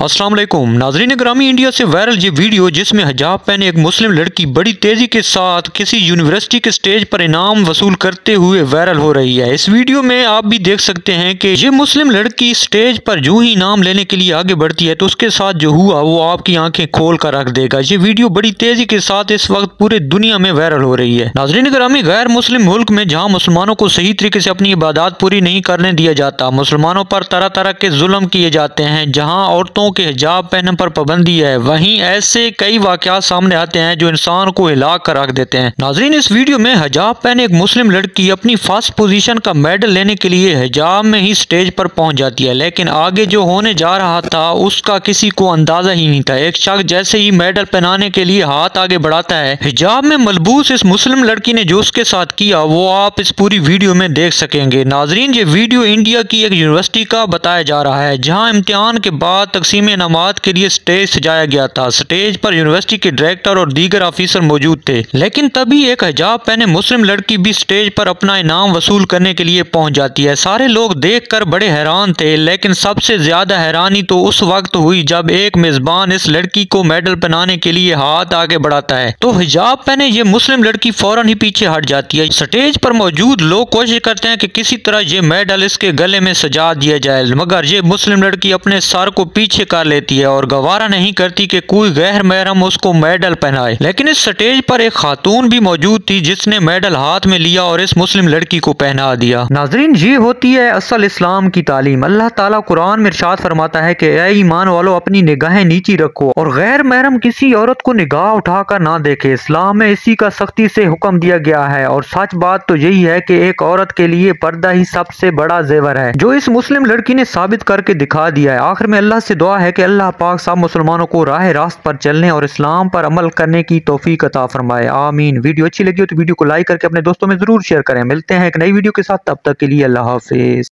वालेकुम नाजरीन ग्रामी इंडिया से वायरल ये वीडियो, जिसमें हजाब पहने एक मुस्लिम लड़की बड़ी तेज़ी के साथ किसी यूनिवर्सिटी के स्टेज पर इनाम वसूल करते हुए वायरल हो रही है। इस वीडियो में आप भी देख सकते हैं कि ये मुस्लिम लड़की स्टेज पर जो ही इनाम लेने के लिए आगे बढ़ती है तो उसके साथ जो हुआ, वो आपकी आँखें खोल कर रख देगा। ये वीडियो बड़ी तेज़ी के साथ इस वक्त पूरे दुनिया में वायरल हो रही है। नाजरीन ग्रामी, गैर मुस्लिम मुल्क में जहाँ मुसलमानों को सही तरीके से अपनी इबादत पूरी नहीं करने दिया जाता, मुसलमानों पर तरह तरह के जुल्म किए जाते हैं, जहाँ औरतों के हिजाब पहनने पर पाबंदी है। वहीं ऐसे कई वाकत सामने आते हैं जो इंसान को हिला कर रख देते हैं। नाजरीन, इस वीडियो में हिजाब पहने एक मुस्लिम लड़की अपनी फ़र्स्ट पोजीशन का मेडल लेने के लिए हिजाब में ही स्टेज पर पहुँच जाती है, लेकिन आगे जो होने जा रहा था, उसका किसी को अंदाज़ा ही नहीं था। एक शख्स जैसे ही मेडल पहनाने के लिए हाथ आगे बढ़ाता है, हिजाब में मलबूस इस मुस्लिम लड़की ने जो उसके साथ किया, वो आप इस पूरी वीडियो में देख सकेंगे। नाजरीन, ये वीडियो इंडिया की एक यूनिवर्सिटी का बताया जा रहा है, जहाँ इम्तिहान के बाद तकसीम तकसीम इनामत के लिए स्टेज सजाया गया था। स्टेज पर यूनिवर्सिटी के डायरेक्टर और दीगर ऑफिसर मौजूद थे। लेकिन तभी एक हिजाब पहने मुस्लिम लड़की भी स्टेज पर अपना इनाम वसूल करने के लिए पहुँच जाती है। सारे लोग देखकर बड़े हैरान थे, लेकिन सबसे ज़्यादा हैरानी तो उस वक्त हुई जब एक मेजबान इस लड़की को मेडल पहनाने के लिए हाथ आगे बढ़ाता है। तो हिजाब पहने ये मुस्लिम लड़की फ़ौरन ही पीछे हट जाती है। स्टेज पर मौजूद लोग कोशिश करते हैं कि किसी तरह ये मेडल इसके गले में सजा दिया जाए, मगर ये मुस्लिम लड़की अपने सर को पीछे कर लेती है और गवारा नहीं करती कि कोई गैर महरम उसको मेडल पहनाए। लेकिन इस स्टेज पर एक खातून भी मौजूद थी जिसने मेडल हाथ में लिया और इस मुस्लिम लड़की को पहना दिया। नाजरीन, ये होती है असल इस्लाम की तालीम। अल्लाह ताला कुरान में इरशाद फरमाता है कि ईमान वालों, अपनी निगाहें नीची रखो और गैर महरम किसी औरत को निगाह उठाकर ना देखे। इस्लाम में इसी का सख्ती से हुक्म दिया गया है और सच बात तो यही है कि एक औरत के लिए पर्दा ही सबसे बड़ा जेवर है, जो इस मुस्लिम लड़की ने साबित करके दिखा दिया है। आखिर में अल्लाह से दुआ है कि अल्लाह पाक सब मुसलमानों को राह रास्त पर चलने और इस्लाम पर अमल करने की तोफ़ी अता फरमाए। आमीन। वीडियो अच्छी लगी हो तो वीडियो को लाइक करके अपने दोस्तों में ज़रूर शेयर करें। मिलते हैं एक नई वीडियो के साथ। तब तक के लिए अल्लाह हाफिज़।